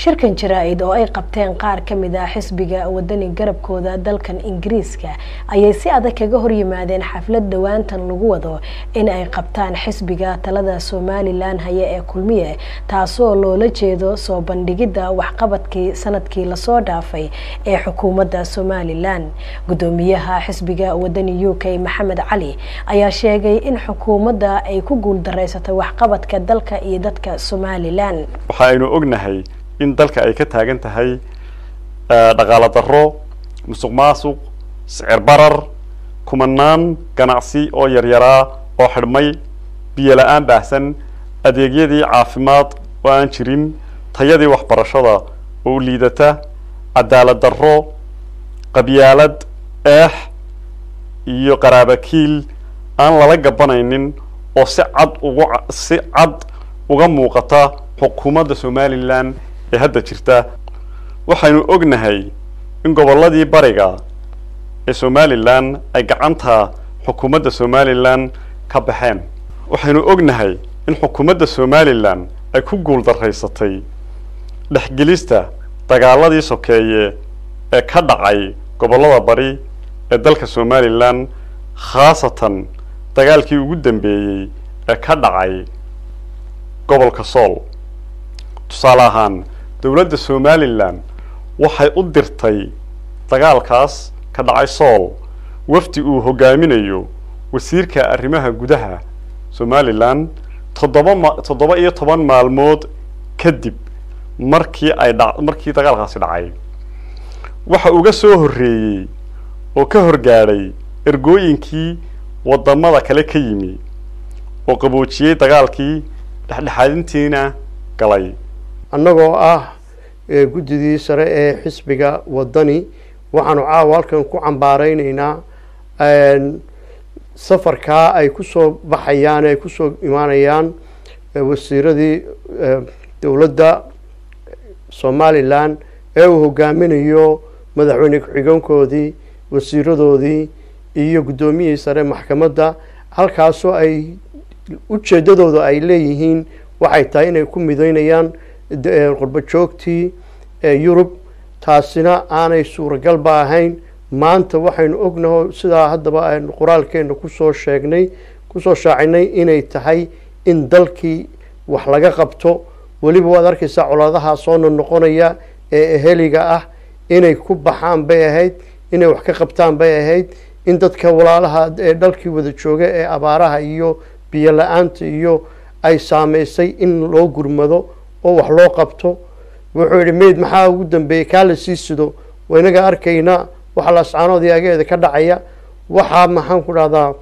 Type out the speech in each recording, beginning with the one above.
shirkan jaraa-id oo ay qabteen qaar ka mid ah xisbiga wadani garabkooda dalkan ingiriiska ayay si adag kaga horyimaadeen xaflad dhowaantan lagu wado in ay qabtaan xisbiga talada somalilan haya ee kulmiye taasoo loola jeedo soo bandhigidda waxqabadkii sannadkii la soo dhaafay ee xukuumadda somalilan gudoomiyaha xisbiga wadani u k maxamed cali ayaa sheegay in xukuumadda ay ku guuldareysatay waxqabadka dalka iyo dadka somalilan waxaaynu ognahay in dalka ay ka taagan tahay dhaqaalo darro musuq maasuq sicir barar kumanaan ganacsi oo yaryaraa oo xidhmay biyo la'aan baahsan adeegyadii caafimaad oo aan jirin tayadii waxbarashada oo u liidata cadaalad darro qabyaalad eex iyo qaraabakiil aan lala gabanaynin oo si cad ugu si cad uga muuqata xukuumadda somalilan ee hadda jirta waxaynu ognahay in gobolladii bariga ee somalilan ay gacanta xukuumadda somalilan ka baxeen. Waxaynu ognahay in xukuumadda somalilan ay ku guul daraysatay dhexgelista dagaaladii sokeeye ee ka dhacay gobollada bari ee dalka somalilan khaasatan dagaalkii ugu dambeeyey ee ka dhacay gobolka sool. Tusaale ahaan dowladda somalilan waxay u dirtay dagaalkaas ka dhacay sool. Wafdi uu hogaaminayo wasiirka arrimaha gudaha somalilan toddoba toddoba iyo toban maalmood kadib markii ay dha markii dagaalkaasi dhacay. Waxa uga soo horreeyey oo ka horgaadhay ergooyinkii waddamada kale ka yimi oo qaboojiyey dagaalkii dhexdhexaadintiina galay annagoo ah guddidii sare ee xisbiga waddani waxaanu caawa halkan ku cambaareyneynaa safarkaa ay ku soo baxayaan ay ku soo imaanayaan wasiiradii dowladda somalilan ee uu hogaaminayo madaxweyne ku-xigeenkoodii wasiiradoodii iyo guddoomiyihii sare maxkamadda halkaasoo ay ujeeddadooda ay leeyihiin waxay tahay inay ku mideynayaan qurbo joogtii yurub taasina aanay suuragalba ahayn. Maanta waxaynu ognaho sidaa haddaba aynu qoraalkeena ku soo sheegnay ku soo shaacinay inay tahay in dalkii wax laga qabto. Weliba waad arkaysaa colaadaha soo noqnoqonaya ee eheliga ah inay ku baxaan bay ahayd inay wax ka qabtaan bay ahayd. In dadka walaalaha ee dalkii wada jooga ee abaaraha iyo biyo la'aanta iyo ay saameysay in loo gurmado oo wax loo qabto. Wuxuu yihi meyd maxaa ugu dambeeyey? Kaa la sii sido? Waynaga arkayna waxa lascaanoodii ageeda ka dhacaya. Waxaa maxaan ku dhahdaa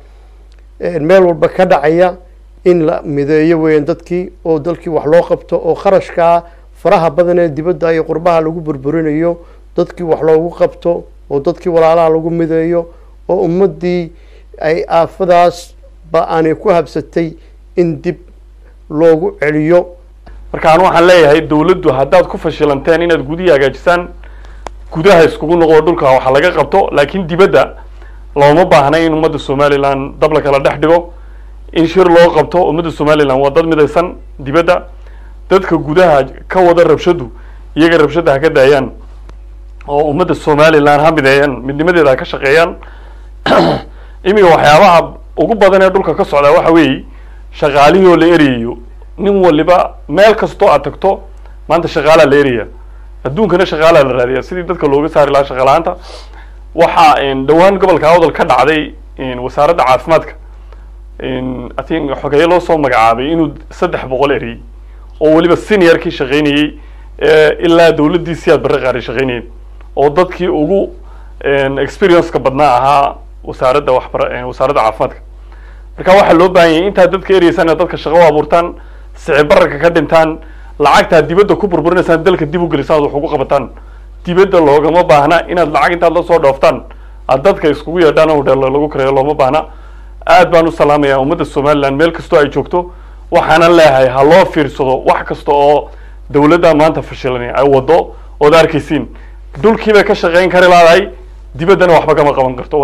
meel walba ka dhacaya in la mideeyo weeyaan dadkii oo dalkii wax loo qabto oo kharashkaa faraha badan ee dibadda iyo qurbaha lagu burburinayo dadkii wax loogu qabto oo dadkii walaalaha lagu mideeyo oo ummaddii ay aafadaas ba aanay ku habsatay in dib loogu celiyo markaan waxaan leeyahay dawladdu haddaad ku fashilanteen inaad gudihii hagaajisaan gudaha iskugu noqo dhulka waxa laga qabto laakiin dibadda looma baahna in ummadda somalilan dab la kala dhex dhigo. In shir loo qabto ummadda somalilan waa dad midaysan dibadda dadka gudaha ka wada rabshadu iyaga rabshadda ha ka daayaan oo ummadda somalilan ha mideeyaan midnimadeeda ha ka shaqeeyaan. Iminka waxyaabaha ugu badan ee dhulka ka socdaa waxa weeye shaqaalihii oo la erayayo nin waliba meel kastoo aad tagto maanta shaqaalaa la eraya adduunkana shaqaalaa la raadiya. Sidii dadka looga saari lahaa shaqala-aanta waxaa dhowaan gobolka awdal ka dhacday wasaaradda caafimaadka. I think xogeeye loo soo magacaabay inuu saddex boqol eriyey oo weliba seniorkii shaqaynayey ilaa dawladdiisii aad barre qaaray shaqaynayeen. Oo dadkii ugu experienceka badnaa ahaa wasaaradda waxbar wasaaradda caafimaadka. Marka waxaa loo baahan yahay intaad dadka ereysaan dadka shaqo abuurtaan sicir bararka ka dhintaan lacagtaad dibadda ku burburinaysaan dalka dib u gelisaan wax ugu qabataan. Dibadda loogama baahna inaad lacag intaad la soo dhooftaan. Aad dadka iskugu yeedhaan oo hodheelo lagu kareeyo looma baahna. Aad baan u salaamayaa ummadda somaliland meel kastoo ay joogto waxaanan leeyahay ha loo fiirsado wax kasta oo dawladda maanta fashilan ay wado ood arkaysiin. Dhulkiibay ka shaqeyn kari laadahay dibaddana waxba kama qaban karto.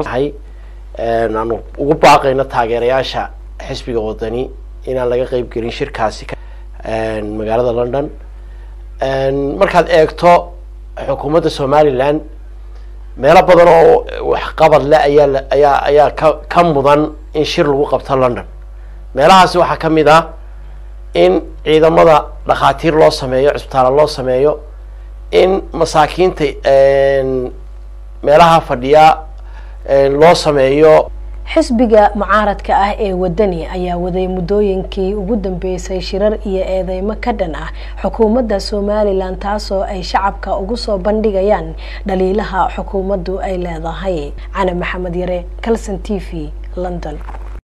Aanu ugu baaqayno taageerayaasha xisbiga wadani inaan laga qeyb gelin shirkaasi magaalada london. Markaad eegto xukuumadda somalilan meelo badan oo waxqabad leh ayaa ayaa ayaa ka ka mudan in shir lagu qabto london. Meelahaasi waxaa ka mid ah in ciidamada dhakhaatiir loo sameeyo cisbitaalo loo sameeyo in masaakiinta meelaha fadhiya loo sameeyo xisbiga mucaaradka ah ee wadani ayaa waday muddooyinkii ugu dambeysay shirar iyo eedeymo ka dhan ah xukuumadda somalilan taasoo ay shacabka ugu soo bandhigayaan dhaliilaha xukuumaddu ay leedahay. Cali maxamed yare calson t v london